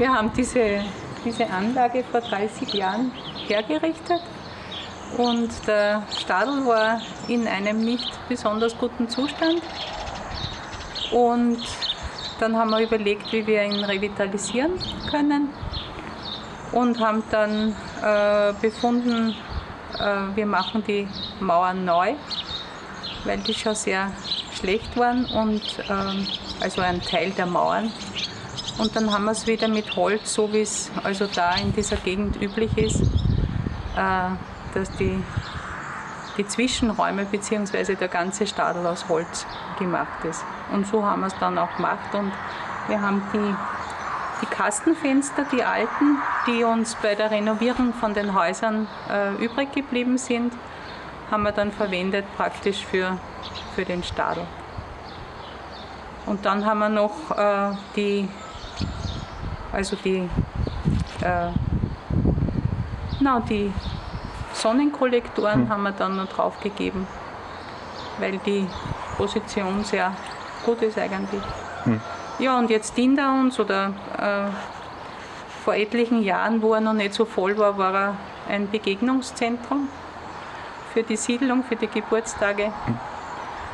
Wir haben diese, diese Anlage vor 30 Jahren hergerichtet und der Stadel war in einem nicht besonders guten Zustand. Und dann haben wir überlegt, wie wir ihn revitalisieren können und haben dann äh, befunden, äh, wir machen die Mauern neu, weil die schon sehr schlecht waren und ähm, also ein Teil der Mauern. Und dann haben wir es wieder mit Holz, so wie es also da in dieser Gegend üblich ist, äh, dass die, die Zwischenräume bzw. der ganze Stadel aus Holz gemacht ist. Und so haben wir es dann auch gemacht und wir haben die, die Kastenfenster, die alten, die uns bei der Renovierung von den Häusern äh, übrig geblieben sind, haben wir dann verwendet praktisch für, für den Stadel. Und dann haben wir noch äh, die, also die, äh, na, die Sonnenkollektoren hm. haben wir dann noch draufgegeben, weil die Position sehr gut ist eigentlich. Hm. Ja, und jetzt dient er uns, oder äh, vor etlichen Jahren, wo er noch nicht so voll war, war er ein Begegnungszentrum für die Siedlung, für die Geburtstage. Hm.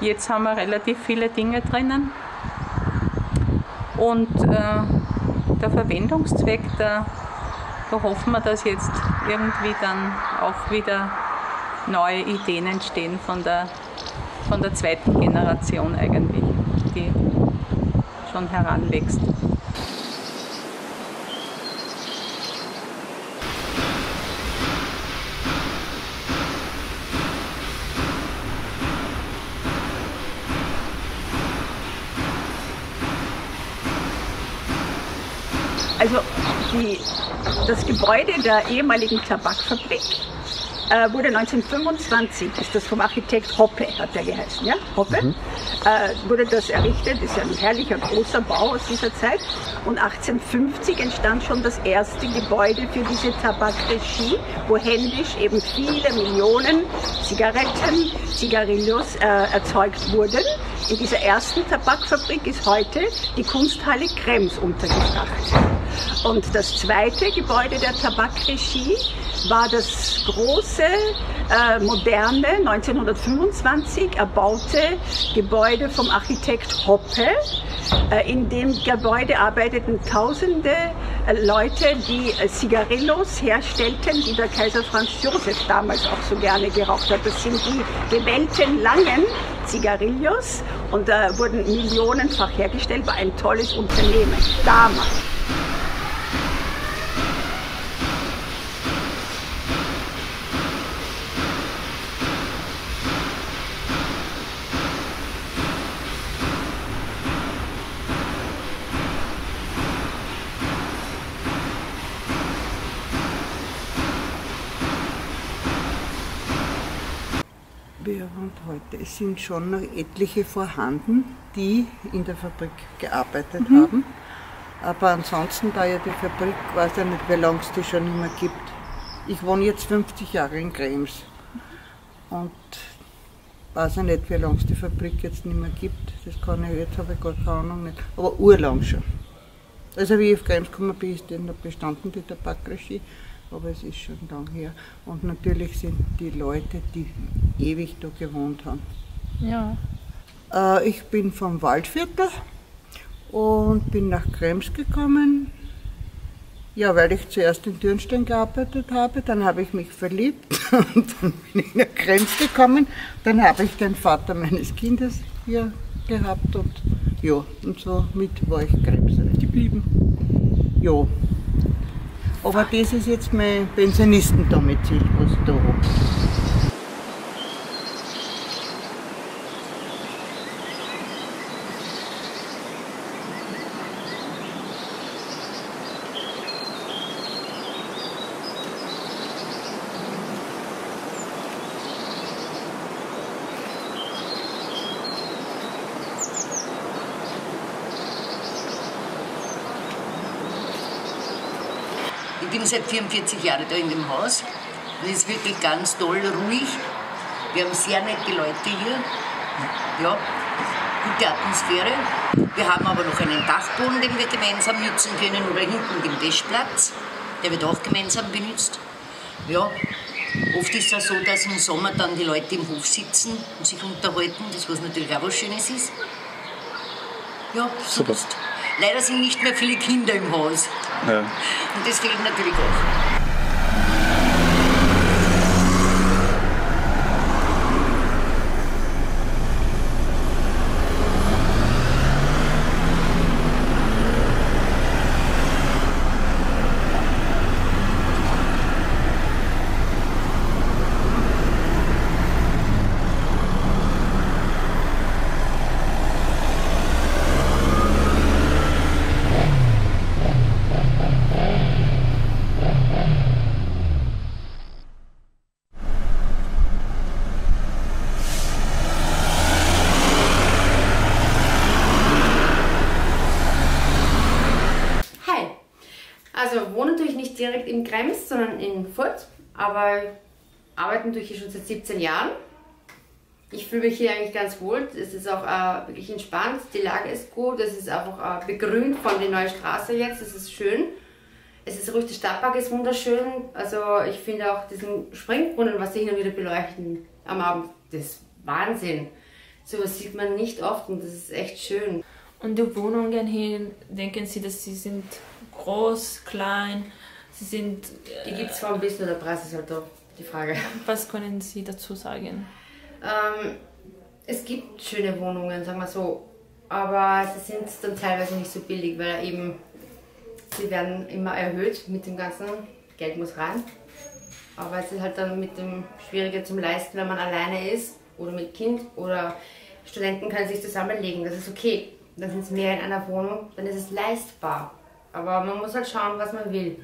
Jetzt haben wir relativ viele Dinge drinnen. Und äh, der Verwendungszweck, da, da hoffen wir, dass jetzt irgendwie dann auch wieder neue Ideen entstehen von der, von der zweiten Generation eigentlich, die schon heranwächst. Also die, das Gebäude der ehemaligen Tabakfabrik äh, wurde 1925, ist das vom Architekt Hoppe, hat der geheißen, ja? Hoppe, mhm. äh, wurde das errichtet, ist ja ein herrlicher großer Bau aus dieser Zeit. Und 1850 entstand schon das erste Gebäude für diese Tabakregie, wo händisch eben viele Millionen Zigaretten, Zigarillos äh, erzeugt wurden. In dieser ersten Tabakfabrik ist heute die Kunsthalle Krems untergebracht. Und das zweite Gebäude der Tabakregie war das große, äh, moderne, 1925 erbaute Gebäude vom Architekt Hoppe. Äh, in dem Gebäude arbeiteten tausende äh, Leute, die äh, Zigarillos herstellten, die der Kaiser Franz Josef damals auch so gerne geraucht hat. Das sind die gewellten langen Zigarillos und da wurden millionenfach hergestellt, war ein tolles Unternehmen damals. Und heute. Es sind schon noch etliche vorhanden, die in der Fabrik gearbeitet mhm. haben. Aber ansonsten, da ja die Fabrik, weiß ich nicht, wie lange es die schon nicht mehr gibt. Ich wohne jetzt 50 Jahre in Krems und weiß ich nicht, wie lange es die Fabrik jetzt nicht mehr gibt. Das kann ich, jetzt habe ich gar keine Ahnung nicht. Aber urlang schon. Also wie ich auf Krems gekommen bin, ist dann bestanden die Tabakregie aber es ist schon lang her. Und natürlich sind die Leute, die ewig da gewohnt haben. Ja. Äh, ich bin vom Waldviertel und bin nach Krems gekommen. Ja, weil ich zuerst in Dürnstein gearbeitet habe, dann habe ich mich verliebt und dann bin ich nach Krems gekommen. Dann habe ich den Vater meines Kindes hier gehabt und ja, und so mit war ich Kremserin geblieben. Ja, aber das ist jetzt mein Pensionistendomizil, was ich da habe. Bin seit 44 Jahren da in dem Haus. Es ist wirklich ganz toll, ruhig. Wir haben sehr nette Leute hier. Ja. gute Atmosphäre. Wir haben aber noch einen Dachboden, den wir gemeinsam nutzen können, oder hinten den Wäschplatz, der wird auch gemeinsam benutzt. Ja, oft ist es so, dass im Sommer dann die Leute im Hof sitzen und sich unterhalten, das was natürlich auch was Schönes ist. Ja, Super. Leider sind nicht mehr viele Kinder im Haus. Ja. Und das fehlt natürlich auch. Hi. Also wohne natürlich nicht direkt in Krems, sondern in Furt, aber arbeiten tue ich hier schon seit 17 Jahren. Ich fühle mich hier eigentlich ganz wohl. Es ist auch äh, wirklich entspannt. Die Lage ist gut. Es ist einfach äh, begrünt von der neuen Straße jetzt. Es ist schön. Es ist ruhig, der Stadtpark ist wunderschön. Also ich finde auch diesen Springbrunnen, was sie hin und wieder beleuchten am Abend, das ist Wahnsinn. Sowas sieht man nicht oft und das ist echt schön. Und die Wohnungen hier, denken Sie, dass sie sind groß, klein? Sie sind. Die Äh, gibt es zwar ein bisschen, der Preis ist halt da die Frage. was können Sie dazu sagen? Ähm, es gibt schöne Wohnungen, sagen wir so, aber sie sind dann teilweise nicht so billig, weil eben sie werden immer erhöht mit dem ganzen Geld muss rein. Aber es ist halt dann mit dem schwieriger zum Leisten, wenn man alleine ist oder mit Kind oder Studenten können sich zusammenlegen. Das ist okay. Dann sind es mehr in einer Wohnung, dann ist es leistbar. Aber man muss halt schauen, was man will.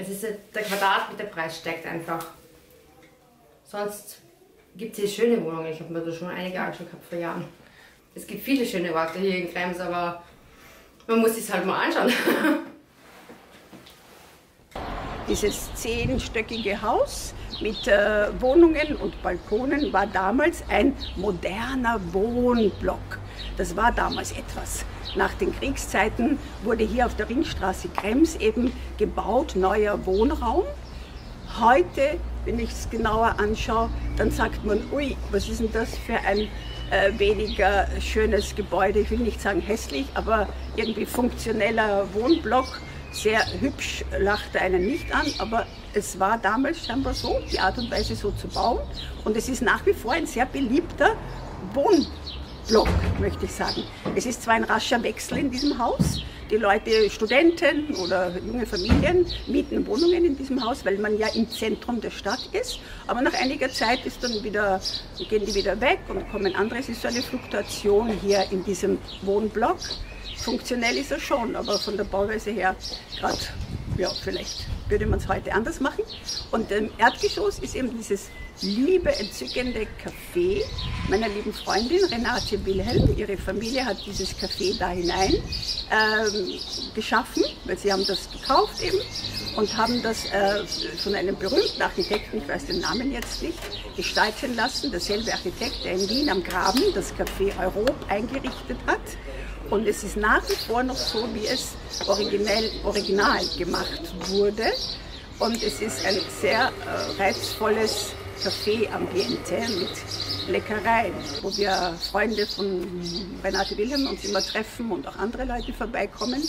Es ist der Quadratmeterpreis steigt einfach. Sonst gibt es hier schöne Wohnungen. Ich habe mir da schon einige angeschaut gehabt vor Jahren. Es gibt viele schöne Orte hier in Krems, aber man muss sich halt mal anschauen. Dieses zehnstöckige Haus mit äh, Wohnungen und Balkonen war damals ein moderner Wohnblock. Das war damals etwas. Nach den Kriegszeiten wurde hier auf der Ringstraße Krems eben gebaut, neuer Wohnraum. Heute, wenn ich es genauer anschaue, dann sagt man, ui, was ist denn das für ein äh, weniger schönes Gebäude, ich will nicht sagen hässlich, aber irgendwie funktioneller Wohnblock. Sehr hübsch lachte einen nicht an, aber es war damals scheinbar so, die Art und Weise so zu bauen. Und es ist nach wie vor ein sehr beliebter Wohnblock, möchte ich sagen. Es ist zwar ein rascher Wechsel in diesem Haus. Die Leute, Studenten oder junge Familien mieten Wohnungen in diesem Haus, weil man ja im Zentrum der Stadt ist. Aber nach einiger Zeit ist dann wieder, gehen die wieder weg und kommen andere. Es ist so eine Fluktuation hier in diesem Wohnblock. Funktionell ist er schon, aber von der Bauweise her gerade, ja, vielleicht würde man es heute anders machen. Und im Erdgeschoss ist eben dieses liebe, entzückende Café meiner lieben Freundin Renate Wilhelm. Ihre Familie hat dieses Café da hinein ähm, geschaffen, weil sie haben das gekauft eben und haben das äh, von einem berühmten Architekten, ich weiß den Namen jetzt nicht, gestalten lassen. Derselbe Architekt, der in Wien am Graben das Café Europ eingerichtet hat. Und es ist nach wie vor noch so, wie es originell, original gemacht wurde. Und es ist ein sehr äh, reizvolles Café-Ambiente mit Leckereien, wo wir Freunde von Renate Wilhelm uns immer treffen und auch andere Leute vorbeikommen.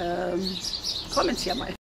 Ähm, kommen Sie einmal.